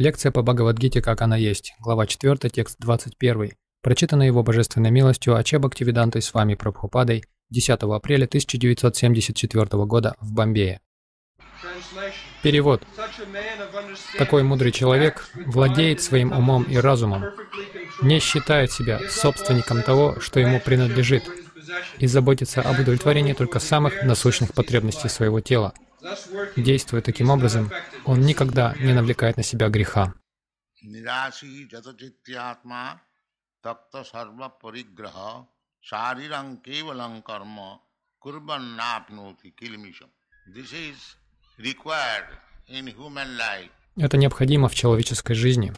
Лекция по Бхагавадгите «Как она есть», глава 4, текст 21, прочитана его божественной милостью Аче Бхактивидантой с вами Прабхупадой 10 апреля 1974 года в Бомбее. Перевод. Такой мудрый человек владеет своим умом и разумом, не считает себя собственником того, что ему принадлежит, и заботится об удовлетворении только самых насущных потребностей своего тела – Действуя таким образом, он никогда не навлекает на себя греха. Это необходимо в человеческой жизни.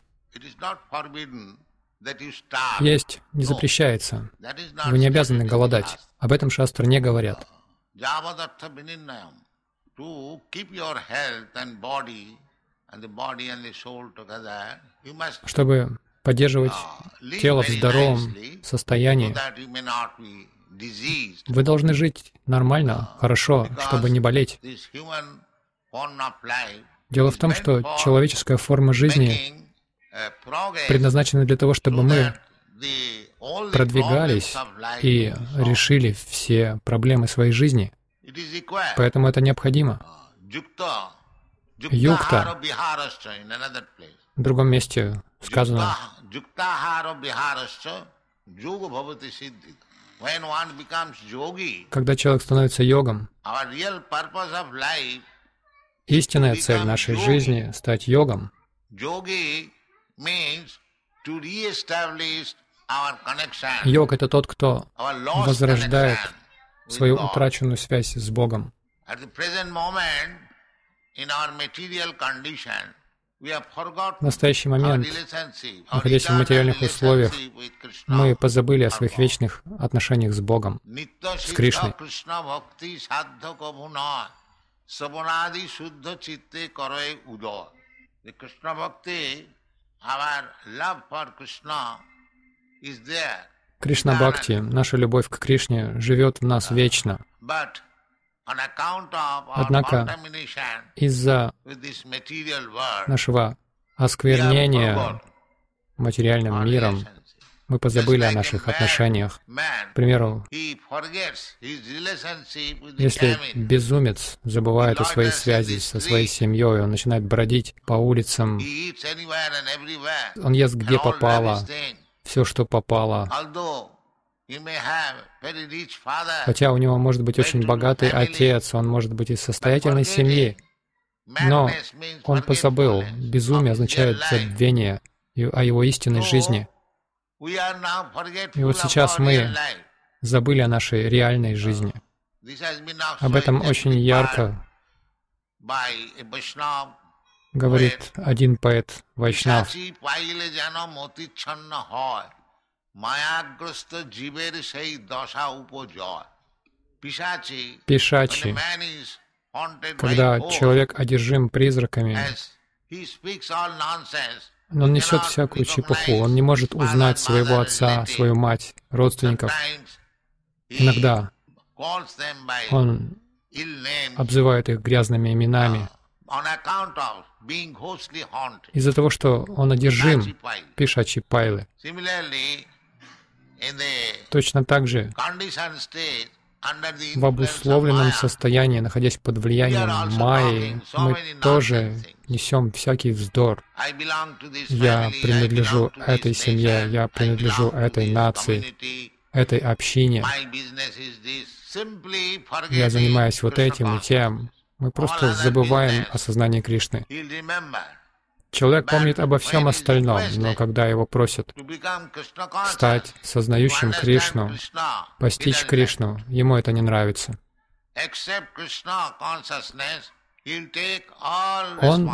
Есть не запрещается. Вы не обязаны голодать. Об этом шастры не говорят to keep your health and body and the body and the soul together, you must чтобы поддерживать uh, тело в здоровом состоянии, вы должны жить нормально, uh, хорошо, чтобы не болеть. Дело в том, что человеческая форма жизни предназначена для того, чтобы мы продвигались и решили все проблемы своей жизни. Поэтому это необходимо. Юкта. В другом месте сказано, когда человек становится йогом, истинная цель нашей жизни — стать йогом. Йог — это тот, кто возрождает свою утраченную связь с Богом. В настоящий момент, находясь в материальных условиях, мы позабыли о своих вечных отношениях с Богом, с Кришной. Krishna Bhakti, our love for Krishna is there. Кришна Бхакти, наша любовь к Кришне, живет в нас вечно. Однако из-за нашего осквернения материальным миром мы позабыли о наших отношениях. К примеру, если безумец забывает о своей связи со своей семьей, он начинает бродить по улицам, он ест где попало, все, что попало. Хотя у него может быть очень богатый отец, он может быть из состоятельной семьи, но он позабыл. Безумие означает забвение о его истинной жизни. И вот сейчас мы забыли о нашей реальной жизни. Об этом очень ярко говорит один поэт Вайшнав. Пишачи, когда человек одержим призраками, но он несет всякую чепуху, он не может узнать своего отца, свою мать, родственников. Иногда он обзывает их грязными именами, из-за того, что он одержим пишачи пайлы. Точно так же в обусловленном состоянии, находясь под влиянием Майи, мы тоже несем всякий вздор. Я принадлежу этой семье, я принадлежу этой нации, этой общине. Я занимаюсь вот этим и тем. Мы просто забываем о сознании Кришны. Человек помнит обо всем остальном, но когда его просят стать сознающим Кришну, постичь Кришну, ему это не нравится. Он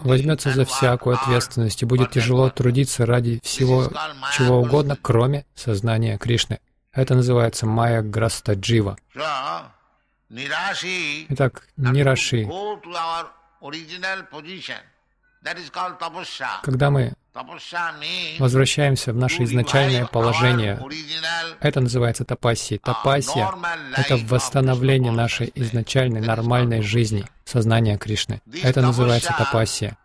возьмется за всякую ответственность и будет тяжело трудиться ради всего чего угодно, кроме сознания Кришны. Это называется майя грастаджива. Итак, Нираши. Когда мы возвращаемся в наше изначальное положение, это называется тапассией. Тапассия — это восстановление нашей изначальной нормальной жизни, сознания Кришны. Это называется тапассия.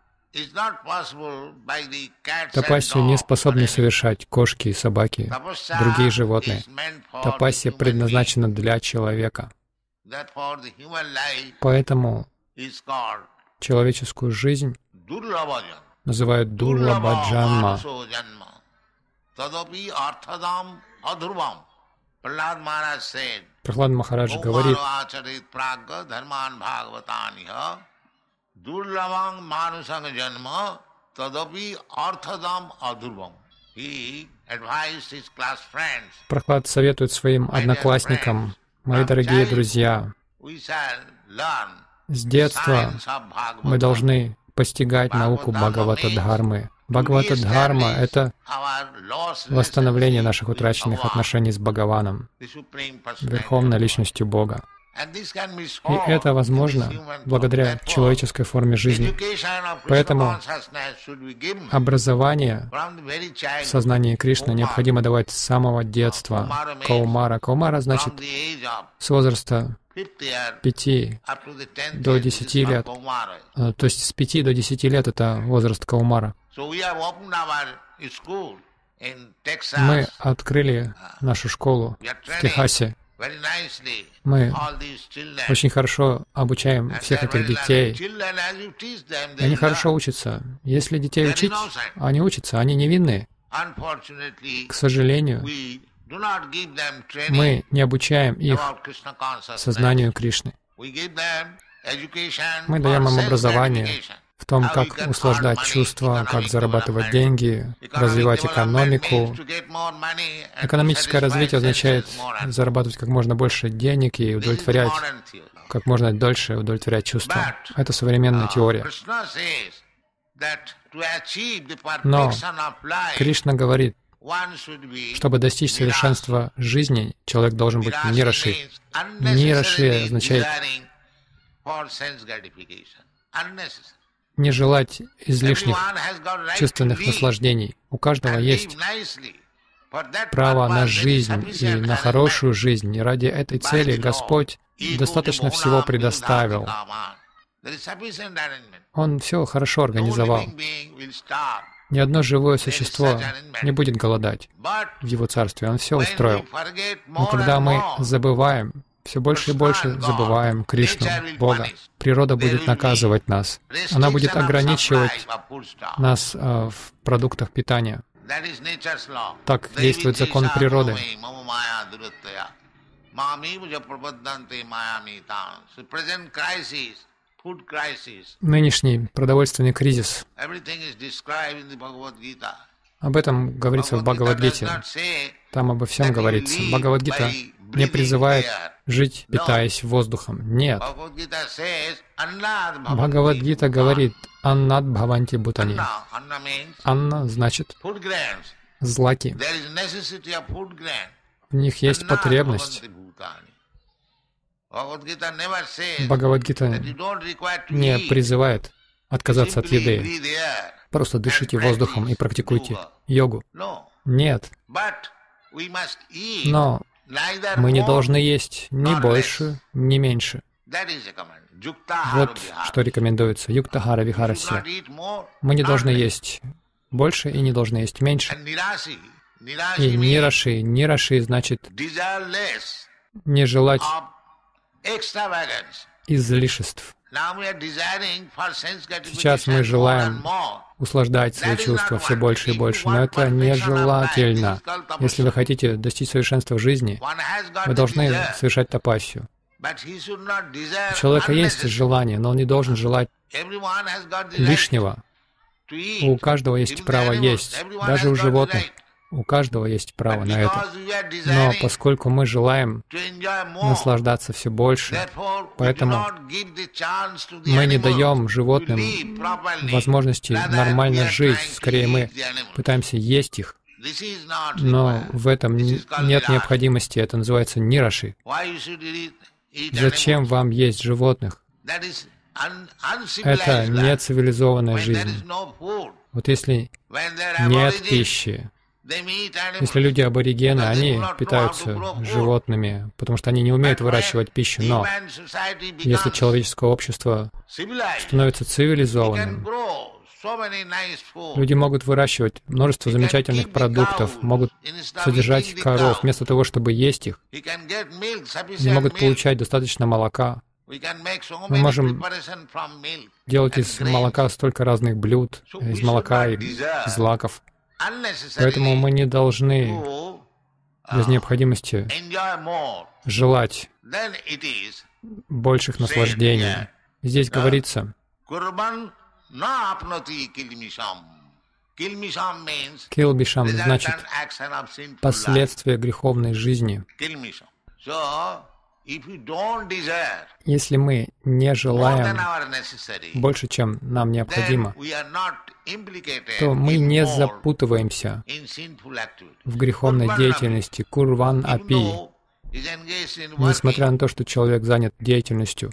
Тапасию не способны совершать кошки и собаки, другие животные. Тапасия предназначена для человека. Поэтому человеческую жизнь называют Дурлабаджанма. Прохлад Махарадж говорит, Дурлавам манусанг джанма тадапи артадам адурвам. Прохлад советует своим одноклассникам, мои дорогие друзья, с детства мы должны постигать науку Бхагавата Дхармы. Бхагавата Дхарма — это восстановление наших утраченных отношений с Бхагаваном, Верховной Личностью Бога. И это возможно благодаря человеческой форме жизни. Поэтому образование в сознании Кришны необходимо давать с самого детства. Каумара. Каумара значит с возраста 5 до 10 лет. Э, то есть с 5 до 10 лет это возраст Каумара. Мы открыли нашу школу в Техасе. Мы очень хорошо обучаем всех этих детей. И они хорошо учатся. Если детей учить, они учатся, они невинные. К сожалению, мы не обучаем их сознанию Кришны. Мы даем им образование в том, как услаждать чувства, как зарабатывать деньги, развивать экономику. Экономическое развитие означает зарабатывать как можно больше денег и удовлетворять как можно дольше удовлетворять чувства. Это современная теория. Но Кришна говорит, чтобы достичь совершенства жизни, человек должен быть нираши. Нираши означает не желать излишних чувственных наслаждений. У каждого есть право на жизнь и на хорошую жизнь. И ради этой цели Господь достаточно всего предоставил. Он все хорошо организовал. Ни одно живое существо не будет голодать в Его Царстве. Он все устроил. Но когда мы забываем все больше и больше забываем Кришну, Бога. Природа будет наказывать нас. Она будет ограничивать нас э, в продуктах питания. Так действует закон природы. Нынешний продовольственный кризис. Об этом говорится в Бхагавадгите. Там обо всем говорится. Бхагавадгита не призывает жить, питаясь воздухом. Нет. Бхагавадгита говорит «Аннат бхаванти бутани». Анна значит злаки. В них есть потребность. Бхагавадгита не призывает отказаться от еды. Просто дышите воздухом и практикуйте йогу. Нет. Но мы не должны есть ни больше, ни меньше. Вот что рекомендуется. Юктахара вихарасия. Мы не должны есть больше и не должны есть меньше. И нираши. Нираши значит не желать излишеств. Сейчас мы желаем услаждать свои чувства все больше и больше, но это нежелательно. Если вы хотите достичь совершенства в жизни, вы должны совершать тапасию. У человека есть желание, но он не должен желать лишнего. У каждого есть право есть, даже у животных. У каждого есть право на это. Но поскольку мы желаем наслаждаться все больше, поэтому мы не даем животным возможности нормально жить. Скорее, мы пытаемся есть их. Но в этом нет необходимости. Это называется нираши. Зачем вам есть животных? Это не цивилизованная жизнь. Вот если нет пищи, если люди аборигены, они питаются животными, потому что они не умеют выращивать пищу. Но если человеческое общество становится цивилизованным, Люди могут выращивать множество замечательных продуктов, могут содержать коров вместо того, чтобы есть их. Они могут получать достаточно молока. Мы можем делать из молока столько разных блюд, из молока и злаков. Поэтому мы не должны без необходимости желать больших наслаждений. Здесь говорится, Килбишам значит последствия греховной жизни. Если мы не желаем больше, чем нам необходимо, то мы не запутываемся в греховной деятельности Курван Апи, несмотря на то, что человек занят деятельностью.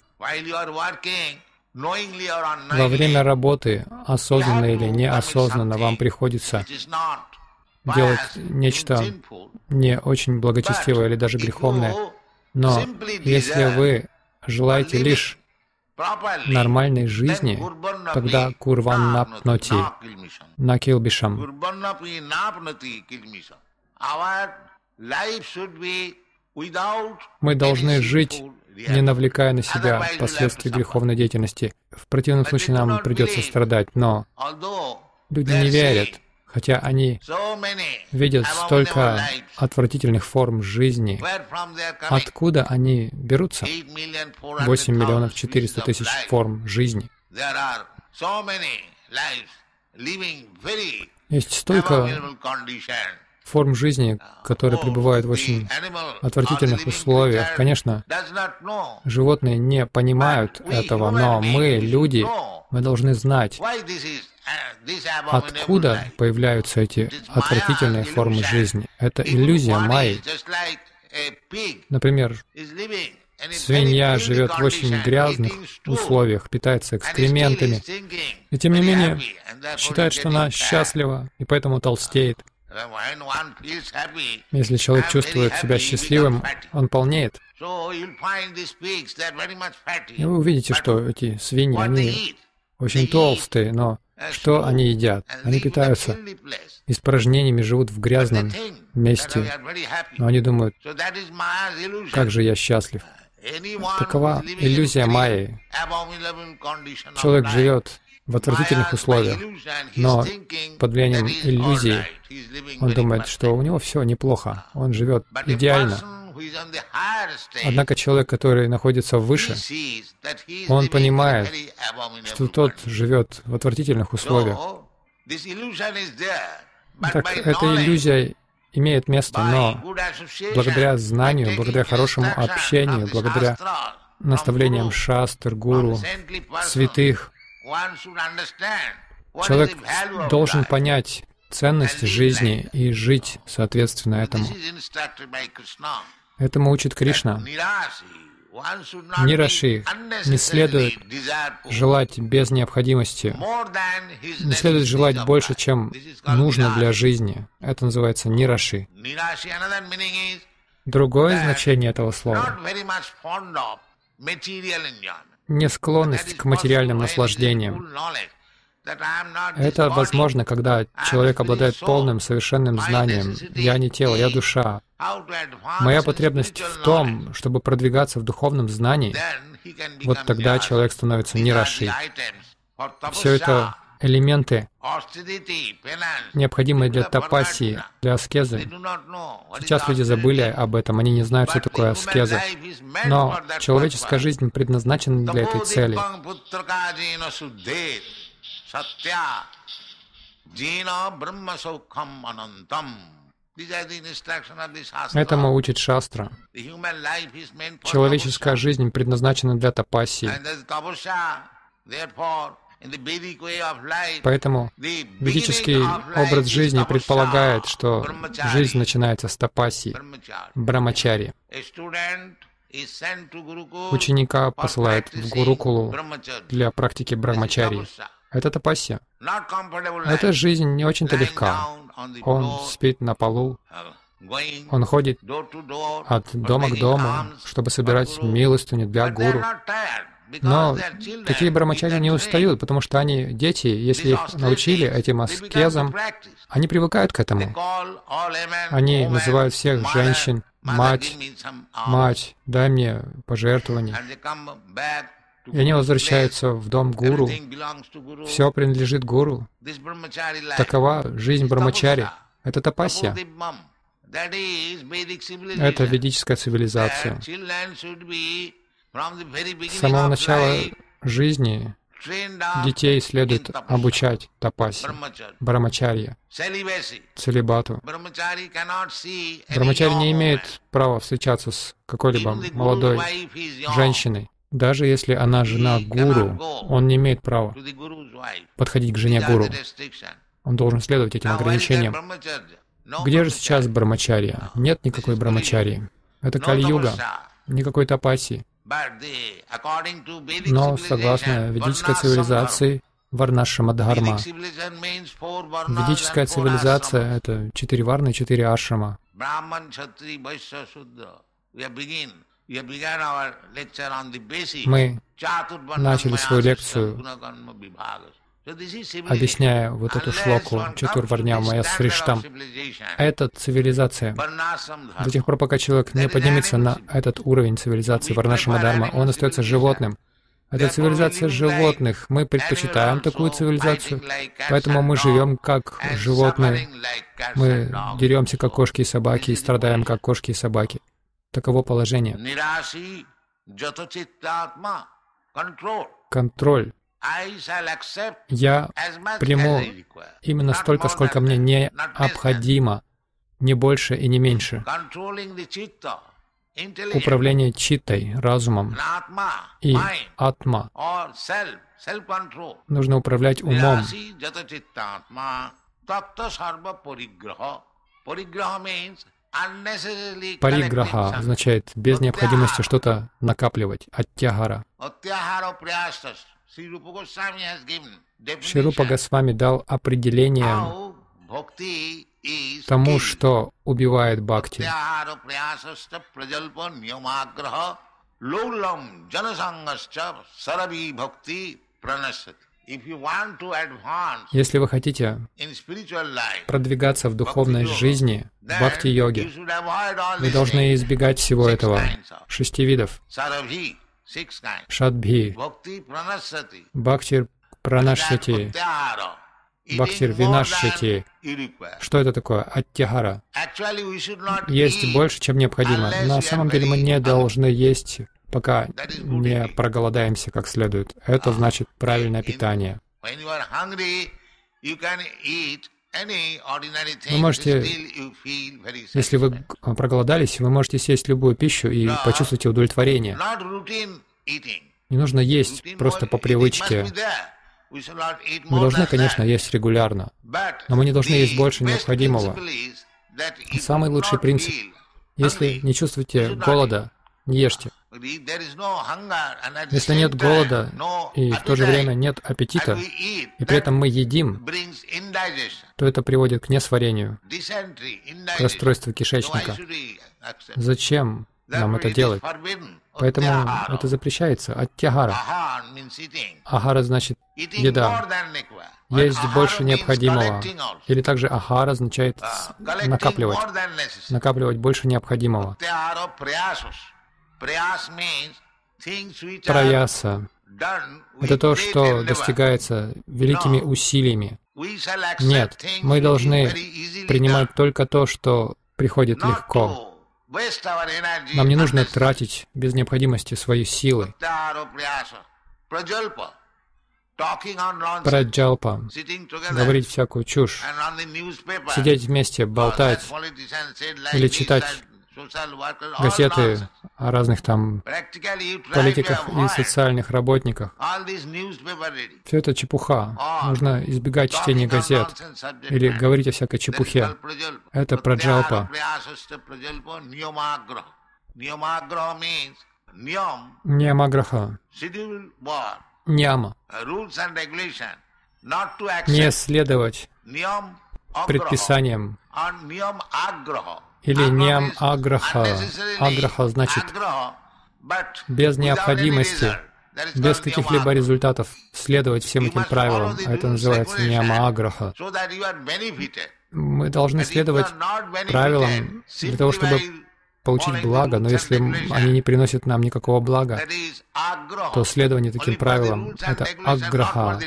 Во время работы, осознанно или неосознанно, вам приходится делать нечто не очень благочестивое или даже греховное, но если вы желаете лишь нормальной жизни, тогда курван напноти на килбишам. Мы должны жить, не навлекая на себя последствия греховной деятельности. В противном случае нам придется страдать, но люди не верят, хотя они видят столько отвратительных форм жизни. Откуда они берутся? 8 миллионов 400 тысяч форм жизни. Есть столько форм жизни, которые пребывают в очень отвратительных условиях. Конечно, животные не понимают этого, но мы, люди, мы должны знать, Откуда появляются эти отвратительные формы жизни? Это иллюзия Майи. Например, свинья живет в очень грязных условиях, питается экскрементами, и тем не менее считает, что она счастлива, и поэтому толстеет. Если человек чувствует себя счастливым, он полнеет. И вы увидите, что эти свиньи, они очень толстые, но что они едят? Они питаются испражнениями, живут в грязном месте, но они думают, как же я счастлив. Такова иллюзия Майи. Человек живет в отвратительных условиях, но под влиянием иллюзии он думает, что у него все неплохо, он живет идеально. Однако человек, который находится выше, он понимает, что тот живет в отвратительных условиях. Так эта иллюзия имеет место, но благодаря знанию, благодаря хорошему общению, благодаря наставлениям шастр, гуру, святых, человек должен понять ценность жизни и жить соответственно этому. Этому учит Кришна. Нираши не следует желать без необходимости, не следует желать больше, чем нужно для жизни. Это называется нираши. Другое значение этого слова — не склонность к материальным наслаждениям, это возможно, когда человек обладает полным, совершенным знанием. Я не тело, я душа. Моя потребность в том, чтобы продвигаться в духовном знании, вот тогда человек становится нирашей. Все это элементы, необходимые для тапасии, для аскезы. Сейчас люди забыли об этом, они не знают, что такое аскеза. Но человеческая жизнь предназначена для этой цели. Этому учит Шастра. Человеческая жизнь предназначена для тапассии. Поэтому ведический образ жизни предполагает, что жизнь начинается с тапассии, брамачари. Ученика посылают в Гурукулу для практики брамачари. Это тапасия. Эта жизнь не очень-то легка. Он спит на полу, он ходит от дома к дому, чтобы собирать милостыню для гуру. Но такие брамачари не устают, потому что они дети, если их научили этим аскезам, они привыкают к этому. Они называют всех женщин «мать», «мать, дай мне пожертвование». И они возвращаются в дом гуру. Все принадлежит гуру. Такова жизнь брамачари. Это тапасия. Это ведическая цивилизация. С самого начала жизни детей следует обучать тапаси, брамачарья, целибату. Брамачари не имеет права встречаться с какой-либо молодой женщиной. Даже если она жена гуру, он не имеет права подходить к жене гуру. Он должен следовать этим ограничениям. Где же сейчас брамачарья? Нет никакой брамачарии. Это Кали-юга, никакой тапаси. Но согласно ведической цивилизации, Варнашама Дхарма. Ведическая цивилизация — это четыре варны, четыре ашрама. Мы начали свою лекцию, объясняя вот эту шлоку Чатурварнямая Сриштам. Это цивилизация. До тех пор, пока человек не поднимется на этот уровень цивилизации Варнашама Дharma, он остается животным. Это цивилизация животных. Мы предпочитаем такую цивилизацию, поэтому мы живем как животные. Мы деремся как кошки и собаки и страдаем как кошки и собаки. Таково положение. Контроль. Я приму именно столько, сколько мне необходимо, не больше и не меньше. Управление читой, разумом и атма. Нужно управлять умом. Париграха означает без необходимости что-то накапливать. Аттягара. Ширупа Госвами дал определение тому, что убивает бхакти. Если вы хотите продвигаться в духовной жизни, в бхакти-йоге, вы должны избегать всего этого, шести видов. Шадбхи, Бхактир Пранашати, Бхактир Винашати. Что это такое? Аттихара. Есть больше, чем необходимо. На самом деле мы не должны есть пока не проголодаемся как следует. Это значит правильное питание. Вы можете, если вы проголодались, вы можете съесть любую пищу и почувствовать удовлетворение. Не нужно есть просто по привычке. Мы должны, конечно, есть регулярно, но мы не должны есть больше необходимого. Самый лучший принцип. Если не чувствуете голода, не ешьте. Если нет голода и в то же время нет аппетита, и при этом мы едим, то это приводит к несварению, к расстройству кишечника. Зачем нам это делать? Поэтому это запрещается. Аттягара. Агара значит еда. Есть больше необходимого. Или также ахара означает накапливать. Накапливать больше необходимого. Праяса — это то, что достигается великими усилиями. Нет, мы должны принимать только то, что приходит легко. Нам не нужно тратить без необходимости свои силы. Праджалпа, говорить всякую чушь, сидеть вместе, болтать. или читать газеты о разных там политиках и социальных работниках. Все это чепуха. Нужно избегать чтения газет или говорить о всякой чепухе. Это праджалпа. Ниямаграха. Ньяма. Не следовать предписаниям или ням аграха. Аграха значит без необходимости. без каких-либо результатов следовать всем этим правилам. А это называется ньяма-аграха. Мы должны следовать правилам для того, чтобы получить благо, но если они не приносят нам никакого блага, то следование таким правилам — это аграха.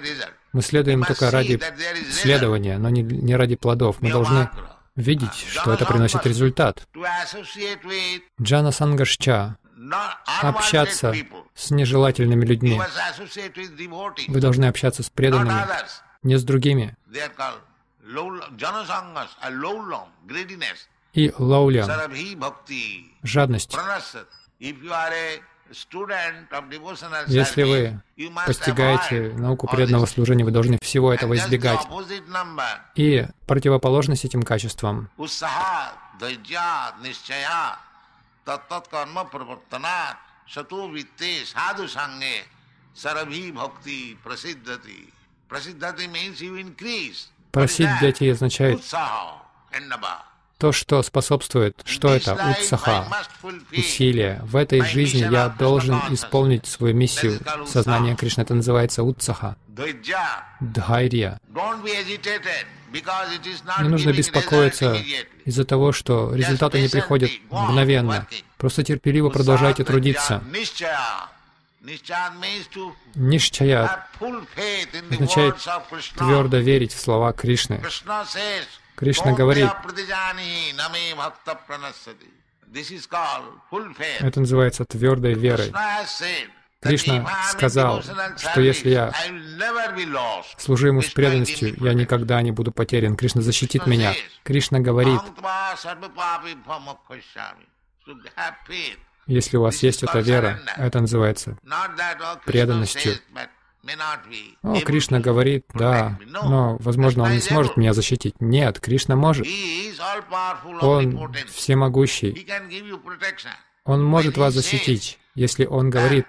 Мы следуем только ради следования, но не, не ради плодов. Мы должны видеть, что это приносит результат. Джана Сангашча общаться с нежелательными людьми. Вы должны общаться с преданными, не с другими. И лаулям, жадность. Если вы постигаете науку преданного служения, вы должны всего этого избегать. И противоположность этим качествам. Просить дети означает то, что способствует, что это? Утсаха, усилие. В этой жизни я должен исполнить свою миссию. Сознание Кришны, это называется утсаха. Дхайрия. Не нужно беспокоиться из-за того, что результаты не приходят мгновенно. Просто терпеливо продолжайте трудиться. Нишчаят означает твердо верить в слова Кришны. Кришна говорит, это называется твердой верой. Кришна сказал, что если я служу ему с преданностью, я никогда не буду потерян. Кришна защитит меня. Кришна говорит, если у вас есть эта вера, это называется преданностью. О, Кришна говорит, да, но, возможно, он не сможет меня защитить. Нет, Кришна может. Он всемогущий. Он может вас защитить, если он говорит,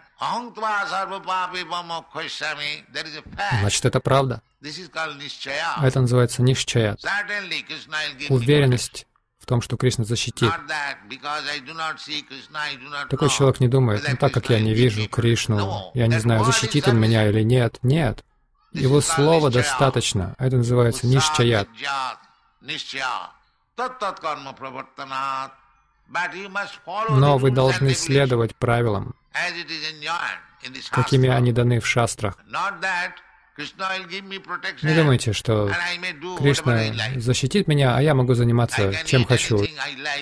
значит, это правда. Это называется нишчаят. Уверенность в том, что Кришна защитит. Такой человек не думает, ну так как я не вижу Кришну, я не знаю, защитит он меня или нет. Нет. Его слова достаточно. Это называется нишчаят. Но вы должны следовать правилам, какими они даны в шастрах. Не думайте, что Кришна защитит меня, а я могу заниматься чем хочу.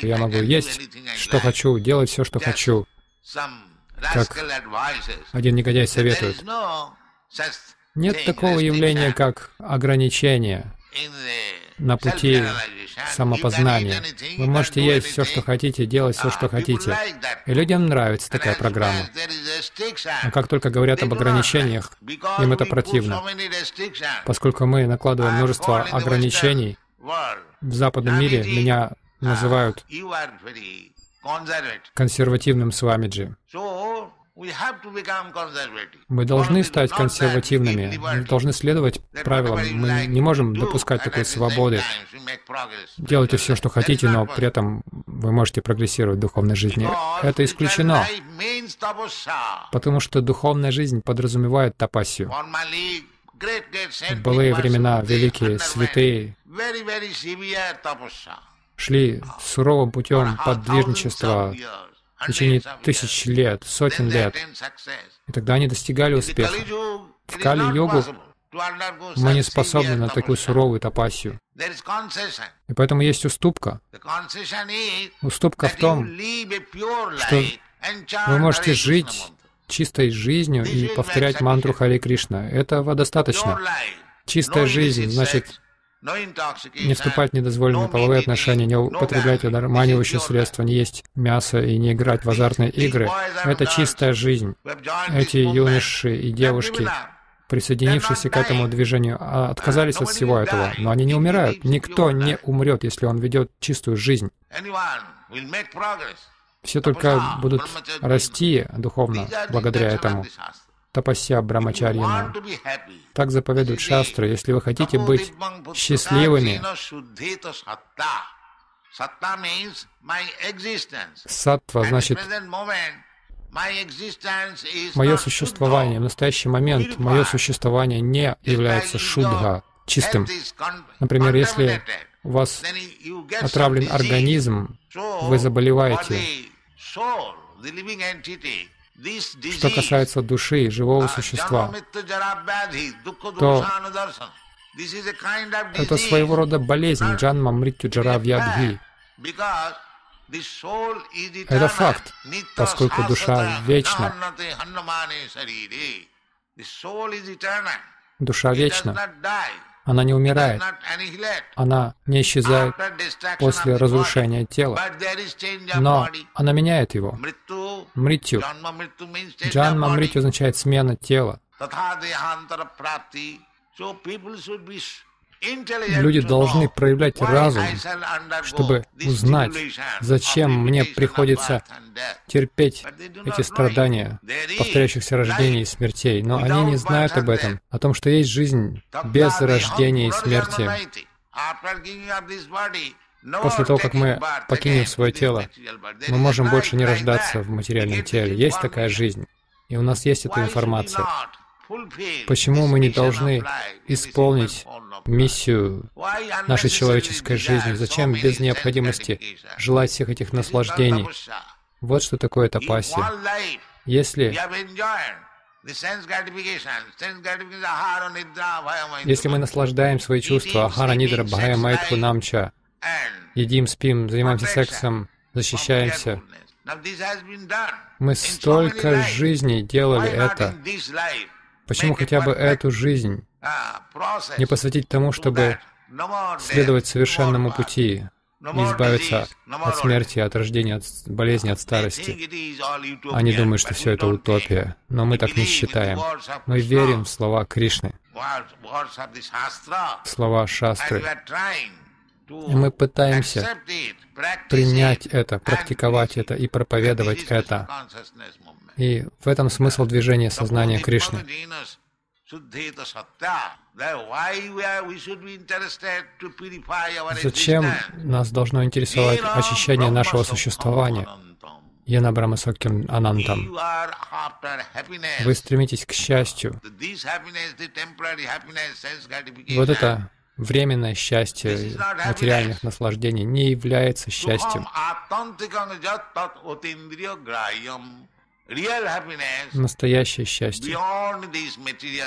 Я могу есть, что хочу, делать все, что хочу. Как один негодяй советует. Нет такого явления, как ограничение на пути самопознания. Вы можете есть все, что хотите, делать все, что хотите. И людям нравится такая программа. Но как только говорят об ограничениях, им это противно. Поскольку мы накладываем множество ограничений, в западном мире меня называют консервативным свамиджи. Мы должны стать консервативными, мы должны следовать правилам. Мы не можем допускать такой свободы. Делайте все, что хотите, но при этом вы можете прогрессировать в духовной жизни. Это исключено, потому что духовная жизнь подразумевает тапассию. В былые времена великие святые шли суровым путем подвижничества, в течение тысяч лет, сотен лет. И тогда они достигали успеха. В Кали-йогу мы не способны на такую суровую тапасию. И поэтому есть уступка. Уступка в том, что вы можете жить чистой жизнью и повторять мантру Хари Кришна. Этого достаточно. Чистая жизнь значит не вступать в недозволенные половые отношения, не употреблять одурманивающие средства, не есть мясо и не играть в азартные игры. Это чистая жизнь. Эти юноши и девушки, присоединившиеся к этому движению, а, отказались от всего этого, но они не умирают. Никто не умрет, если он ведет чистую жизнь. Все только будут расти духовно благодаря этому тапасья Брамачарьяна. Так заповедует Шастра, если вы хотите быть счастливыми, саттва значит Мое существование. В настоящий момент, мое существование не является шудха, чистым. Например, если у вас отравлен организм, вы заболеваете. Что касается души, живого существа, то это своего рода болезнь, джанма мритю джара вьядхи. Это факт, поскольку душа вечна. Душа вечна. Она не умирает. Она не исчезает после разрушения тела. Но она меняет его. Мритю. Джанма мритю означает смена тела. Люди должны проявлять разум, чтобы узнать, зачем мне приходится терпеть эти страдания повторяющихся рождений и смертей. Но они не знают об этом, о том, что есть жизнь без рождения и смерти. После того, как мы покинем свое тело, мы можем больше не рождаться в материальном теле. Есть такая жизнь, и у нас есть эта информация. Почему мы не должны исполнить миссию нашей человеческой жизни? Зачем без необходимости желать всех этих наслаждений? Вот что такое тапасия. Если если мы наслаждаем свои чувства, ахара, нидра, бхая, майтху, намча, едим, спим, занимаемся сексом, защищаемся, мы столько жизней делали это, Почему хотя бы эту жизнь не посвятить тому, чтобы следовать совершенному пути, и избавиться от смерти, от рождения, от болезни, от старости. Они думают, что все это утопия, но мы так не считаем. Мы верим в слова Кришны, в слова Шастры. И мы пытаемся принять это, практиковать это и проповедовать это. И в этом смысл движения сознания Кришны. Зачем нас должно интересовать очищение нашего существования? Яна Брамасоким Анантам. Вы стремитесь к счастью. Вот это временное счастье материальных наслаждений не является счастьем. Настоящее счастье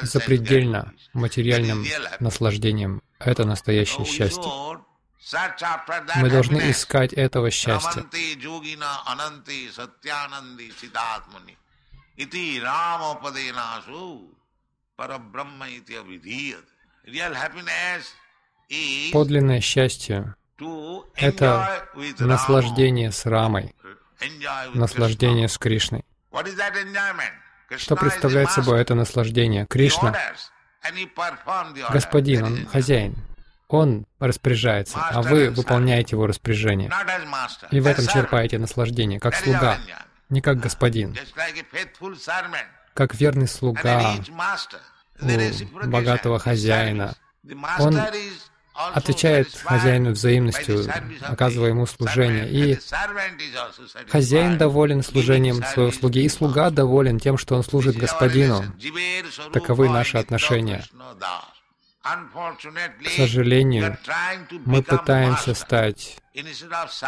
запредельно материальным наслаждением. Это настоящее счастье. Мы должны искать этого счастья. Подлинное счастье — это наслаждение с Рамой, наслаждение с Кришной. Что представляет собой это наслаждение? Кришна — Господин, Он хозяин. Он распоряжается, а вы выполняете Его распоряжение. И в этом черпаете наслаждение, как слуга, не как господин. Как верный слуга у богатого хозяина. Он отвечает хозяину взаимностью, оказывая ему служение. И хозяин доволен служением своего слуги, и слуга доволен тем, что он служит господину. Таковы наши отношения. К сожалению, мы пытаемся стать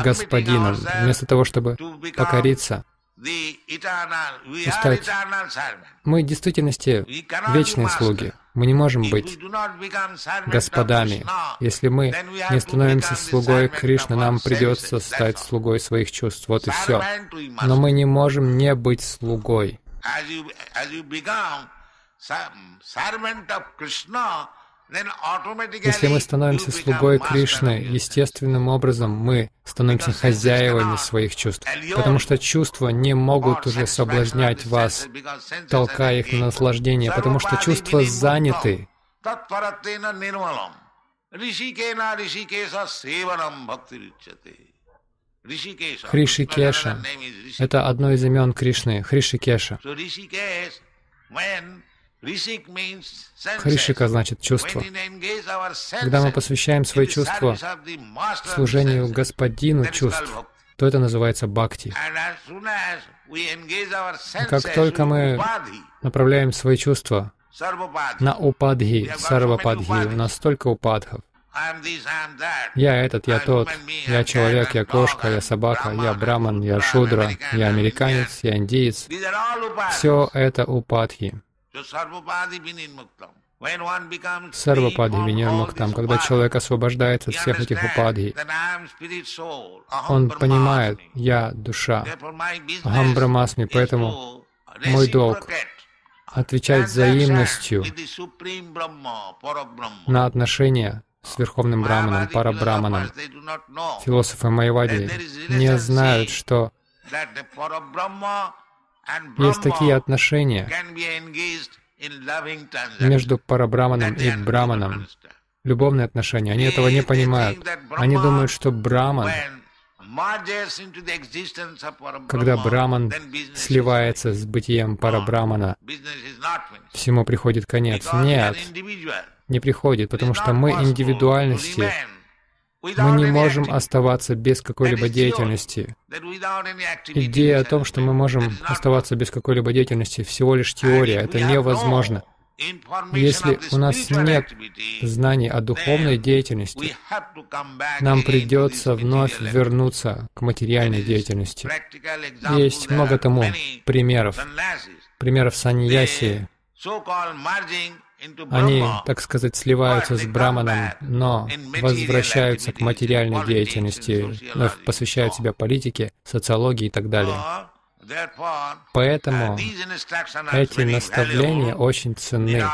господином, вместо того, чтобы покориться и стать... Мы в действительности вечные слуги. Мы не можем быть господами. Если мы не становимся слугой Кришны, нам придется стать слугой своих чувств. Вот и все. Но мы не можем не быть слугой. Если мы становимся слугой Кришны, естественным образом мы становимся хозяевами своих чувств, потому что чувства не могут уже соблазнять вас, толкая их на наслаждение, потому что чувства заняты. Хришикеша — это одно из имен Кришны, Хришикеша. Хришика значит чувство. Когда мы посвящаем свои чувства служению Господину чувств, то это называется бхакти. Как только мы направляем свои чувства на упадхи, сарвападхи, у нас столько упадхов. Я этот, я тот, я человек, я кошка, я собака, я браман, я шудра, я американец, я индиец. Все это упадхи. Сарвападхи Винирмуктам, когда человек освобождается от всех этих упадхи, он понимает, я душа, Ахам Брамасми, поэтому мой долг отвечать взаимностью на отношения с Верховным Браманом, Парабраманом. Философы Майвади не знают, что есть такие отношения между Парабраманом и Браманом, любовные отношения. Они этого не понимают. Они думают, что Браман, когда Браман сливается с бытием Парабрамана, всему приходит конец. Нет, не приходит, потому что мы индивидуальности. Мы не можем оставаться без какой-либо деятельности. Идея о том, что мы можем оставаться без какой-либо деятельности, всего лишь теория. Это невозможно. Если у нас нет знаний о духовной деятельности, нам придется вновь вернуться к материальной деятельности. Есть много тому примеров, примеров саньяси, они, так сказать, сливаются с браманом, но возвращаются к материальной деятельности, посвящают себя политике, социологии и так далее. Поэтому эти наставления очень ценны.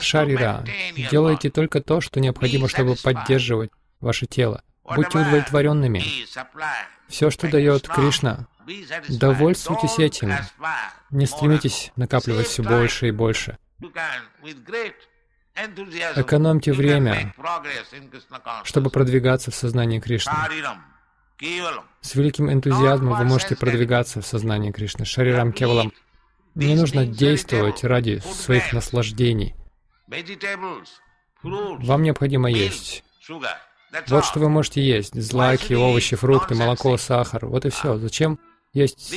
Шарира, делайте только то, что необходимо, чтобы поддерживать ваше тело. Будьте удовлетворенными. Все, что дает Кришна, довольствуйтесь этим. Не стремитесь накапливать все больше и больше. Экономьте время, чтобы продвигаться в сознании Кришны. С великим энтузиазмом вы можете продвигаться в сознании Кришны. Шарирам Кевалам. Не нужно действовать ради своих наслаждений. Вам необходимо есть вот что вы можете есть. Злаки, овощи, фрукты, молоко, сахар. Вот и все. Зачем есть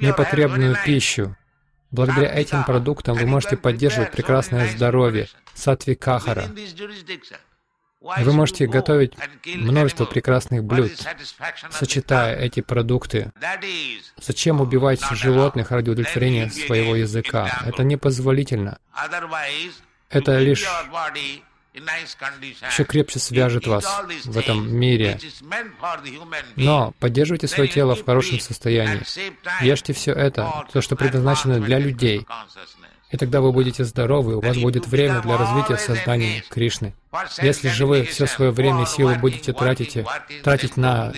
непотребную пищу? Благодаря этим продуктам вы можете поддерживать прекрасное здоровье, сатвикахара. Вы можете готовить множество прекрасных блюд, сочетая эти продукты. Зачем убивать животных ради удовлетворения своего языка? Это непозволительно. Это лишь еще крепче свяжет вас в этом мире. Но поддерживайте свое тело в хорошем состоянии. Ешьте все это, то, что предназначено для людей. И тогда вы будете здоровы, у вас будет время для развития сознания Кришны. Если же вы все свое время и силы будете тратить, тратить на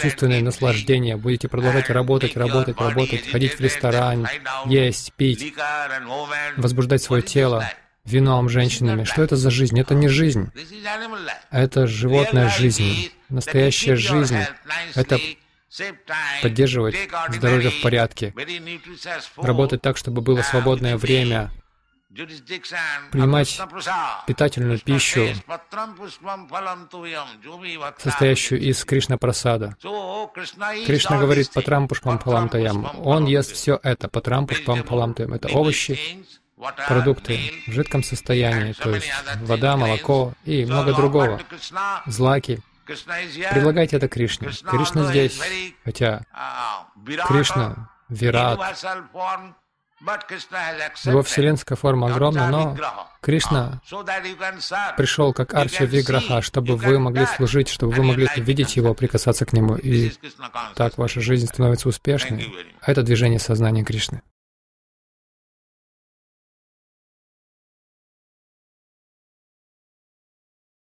чувственное наслаждение, будете продолжать работать, работать, работать, ходить в ресторан, есть, пить, возбуждать свое тело, вином, женщинами. Что это за жизнь? Это не жизнь. Это животная жизнь. Настоящая жизнь — это поддерживать здоровье в порядке, работать так, чтобы было свободное время, принимать питательную пищу, состоящую из Кришна Прасада. Кришна говорит «Патрампушпам Паламтаям». Он ест все это, Патрампушпам Паламтаям. Это овощи, продукты в жидком состоянии, то есть вода, молоко и много другого, злаки. Предлагайте это Кришне. Кришна здесь, хотя Кришна, Вират, его вселенская форма огромна, но Кришна пришел как Арча Виграха, чтобы вы могли служить, чтобы вы могли видеть его, прикасаться к нему, и так ваша жизнь становится успешной. Это движение сознания Кришны.